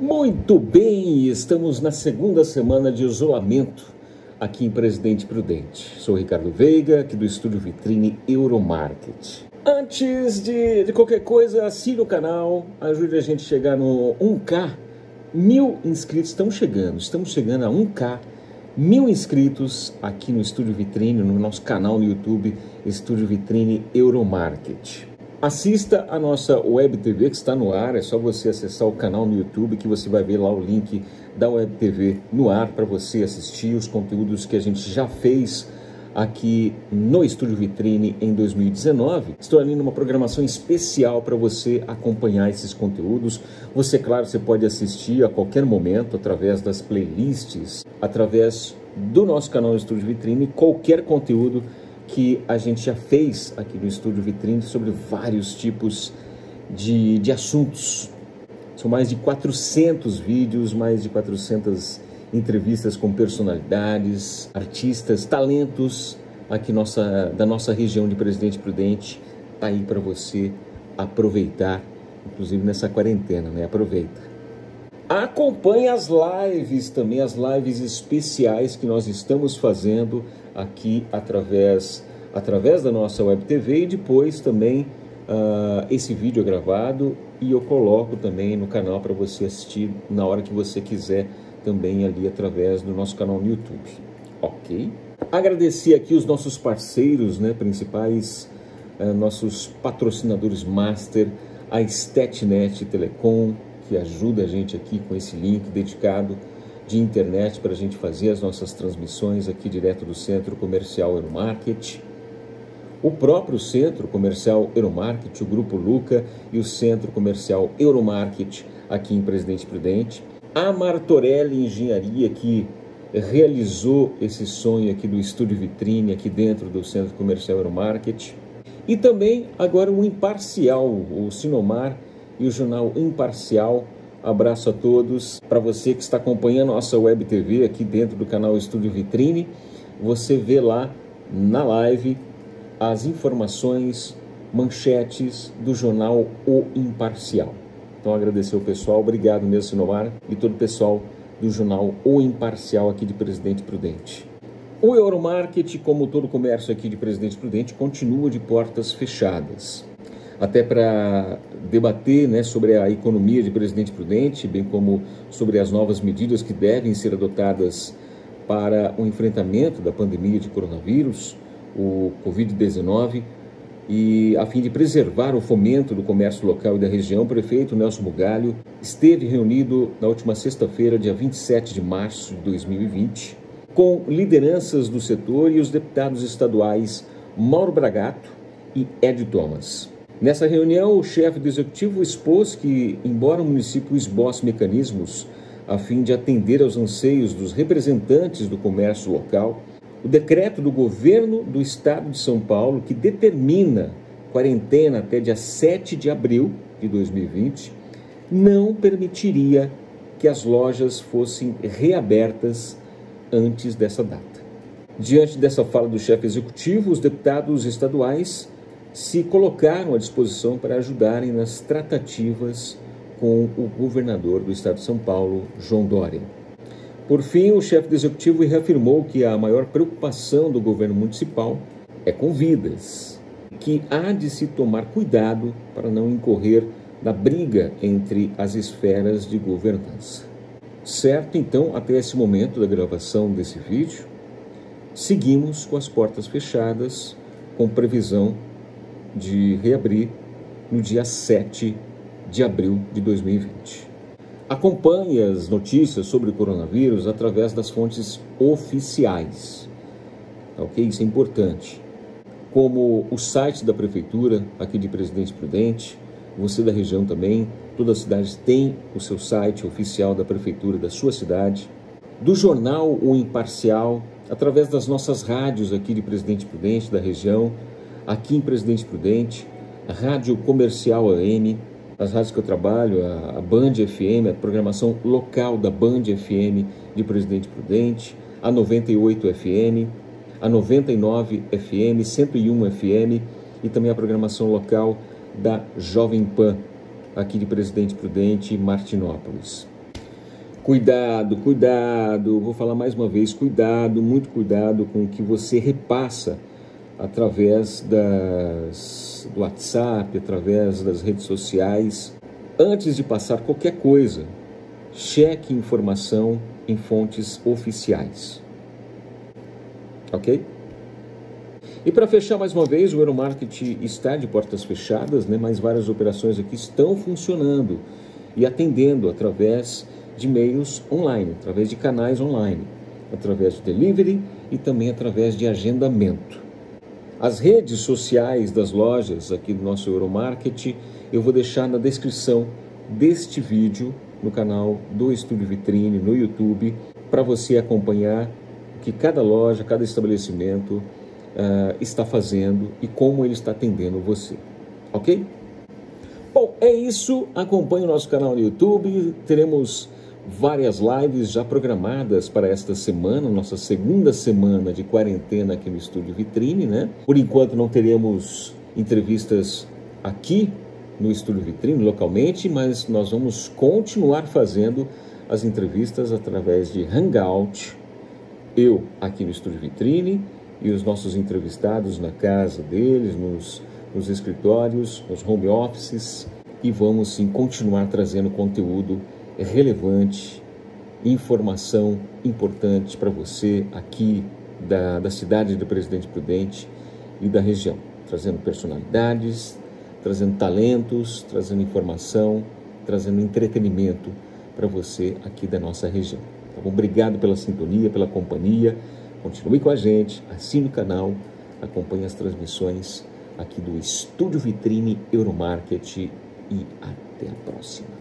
Muito bem, estamos na segunda semana de isolamento aqui em Presidente Prudente. Sou Ricardo Veiga, aqui do estúdio Vitrine Euromarket. Antes de, de qualquer coisa, assine o canal, ajude a gente a chegar no 1K. Mil inscritos, estamos chegando, estamos chegando a 1K. Mil inscritos aqui no Estúdio Vitrine, no nosso canal no YouTube, Estúdio Vitrine Euromarket. Assista a nossa Web TV que está no ar, é só você acessar o canal no YouTube que você vai ver lá o link da Web TV no ar para você assistir os conteúdos que a gente já fez aqui no Estúdio Vitrine em 2019. Estou ali numa programação especial para você acompanhar esses conteúdos. Você, claro, você pode assistir a qualquer momento através das playlists, através do nosso canal Estúdio Vitrine, qualquer conteúdo que a gente já fez aqui no Estúdio Vitrine sobre vários tipos de, de assuntos. São mais de 400 vídeos, mais de 400 entrevistas com personalidades, artistas, talentos aqui nossa, da nossa região de Presidente Prudente. Tá aí para você aproveitar, inclusive nessa quarentena, né? Aproveita. Acompanhe as lives também, as lives especiais que nós estamos fazendo aqui através, através da nossa web TV e depois também uh, esse vídeo é gravado e eu coloco também no canal para você assistir na hora que você quiser também ali através do nosso canal no YouTube. Ok? Agradecer aqui os nossos parceiros né, principais, uh, nossos patrocinadores master, a Stetnet Telecom, que ajuda a gente aqui com esse link dedicado de internet para a gente fazer as nossas transmissões aqui direto do Centro Comercial Euromarket. O próprio Centro Comercial Euromarket, o Grupo Luca e o Centro Comercial Euromarket aqui em Presidente Prudente. A Martorelli Engenharia que realizou esse sonho aqui do estúdio vitrine aqui dentro do Centro Comercial Euromarket. E também agora o Imparcial, o Sinomar e o jornal Imparcial. Abraço a todos. Para você que está acompanhando nossa web TV aqui dentro do canal Estúdio Vitrine, você vê lá na live as informações, manchetes do jornal O Imparcial. Então agradecer o pessoal, obrigado mesmo Sinomar e todo o pessoal do jornal O Imparcial aqui de Presidente Prudente. O Euromarket, como todo o comércio aqui de Presidente Prudente, continua de portas fechadas até para debater né, sobre a economia de Presidente Prudente, bem como sobre as novas medidas que devem ser adotadas para o enfrentamento da pandemia de coronavírus, o Covid-19, e a fim de preservar o fomento do comércio local e da região, o prefeito Nelson Bugalho esteve reunido na última sexta-feira, dia 27 de março de 2020, com lideranças do setor e os deputados estaduais Mauro Bragato e Ed Thomas. Nessa reunião, o chefe do executivo expôs que, embora o município esboce mecanismos a fim de atender aos anseios dos representantes do comércio local, o decreto do governo do estado de São Paulo, que determina quarentena até dia 7 de abril de 2020, não permitiria que as lojas fossem reabertas antes dessa data. Diante dessa fala do chefe executivo, os deputados estaduais se colocaram à disposição para ajudarem nas tratativas com o governador do estado de São Paulo, João Dória. Por fim, o chefe executivo reafirmou que a maior preocupação do governo municipal é com vidas, que há de se tomar cuidado para não incorrer na briga entre as esferas de governança. Certo, então, até esse momento da gravação desse vídeo, seguimos com as portas fechadas, com previsão de reabrir no dia 7 de abril de 2020. Acompanhe as notícias sobre o coronavírus através das fontes oficiais. Tá ok? Isso é importante. Como o site da prefeitura aqui de Presidente Prudente, você da região também, todas as cidades têm o seu site oficial da prefeitura da sua cidade, do jornal O Imparcial, através das nossas rádios aqui de Presidente Prudente da região, aqui em Presidente Prudente, a Rádio Comercial AM, as rádios que eu trabalho, a, Band FM, a programação local da Band FM de Presidente Prudente, a 98 FM, a 99 FM, 101 FM e também a programação local da Jovem Pan, aqui de Presidente Prudente, Martinópolis. Cuidado, cuidado, vou falar mais uma vez, cuidado, muito cuidado com o que você repassa através das, do WhatsApp, através das redes sociais. Antes de passar qualquer coisa, cheque informação em fontes oficiais. Ok? E para fechar mais uma vez, o Euromarket está de portas fechadas, né? mas várias operações aqui estão funcionando e atendendo através de meios online, através de canais online, através de delivery e também através de agendamento. As redes sociais das lojas aqui do nosso Euromarket eu vou deixar na descrição deste vídeo no canal do Estúdio Vitrine no YouTube para você acompanhar o que cada loja, cada estabelecimento uh, está fazendo e como ele está atendendo você. Ok? Bom, é isso. Acompanhe o nosso canal no YouTube. Teremos várias lives já programadas para esta semana, nossa segunda semana de quarentena aqui no Estúdio Vitrine, né? Por enquanto não teremos entrevistas aqui no Estúdio Vitrine localmente, mas nós vamos continuar fazendo as entrevistas através de Hangout, eu aqui no Estúdio Vitrine e os nossos entrevistados na casa deles, nos, nos escritórios, nos home offices e vamos sim continuar trazendo conteúdo relevante, informação importante para você aqui da, da cidade do Presidente Prudente e da região, trazendo personalidades, trazendo talentos, trazendo informação, trazendo entretenimento para você aqui da nossa região. Tá bom? Obrigado pela sintonia, pela companhia. Continue com a gente, assine o canal, acompanhe as transmissões aqui do Estúdio Vitrine Euromarket e até a próxima.